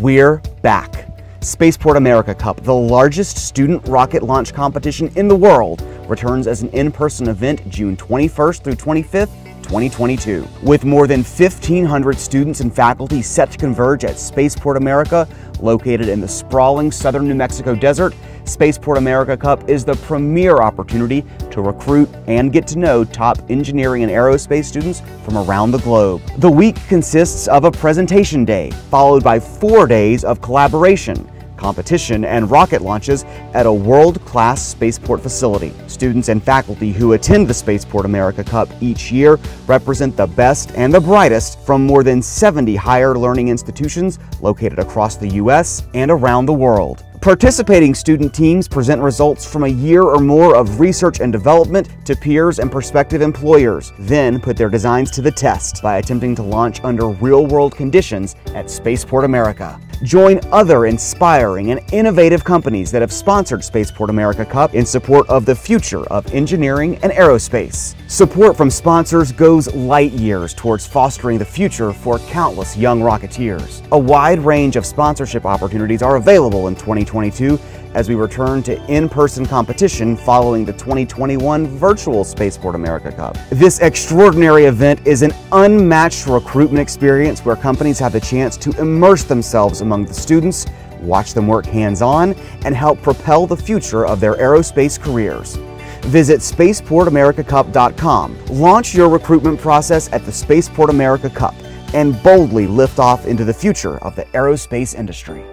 We're back. Spaceport America Cup, the largest student rocket launch competition in the world, returns as an in-person event June 21st through 25th 2022. With more than 1,500 students and faculty set to converge at Spaceport America, located in the sprawling southern New Mexico desert, Spaceport America Cup is the premier opportunity to recruit and get to know top engineering and aerospace students from around the globe. The week consists of a presentation day, followed by four days of collaboration, competition, and rocket launches at a world-class spaceport facility. Students and faculty who attend the Spaceport America Cup each year represent the best and the brightest from more than 70 higher learning institutions located across the U.S. and around the world. Participating student teams present results from a year or more of research and development to peers and prospective employers, then put their designs to the test by attempting to launch under real-world conditions at Spaceport America. Join other inspiring and innovative companies that have sponsored Spaceport America Cup in support of the future of engineering and aerospace. Support from sponsors goes light years towards fostering the future for countless young Rocketeers. A wide range of sponsorship opportunities are available in 2022 as we return to in-person competition following the 2021 virtual Spaceport America Cup. This extraordinary event is an unmatched recruitment experience where companies have the chance to immerse themselves among the students, watch them work hands-on, and help propel the future of their aerospace careers. Visit spaceportamericacup.com. Launch your recruitment process at the Spaceport America Cup and boldly lift off into the future of the aerospace industry.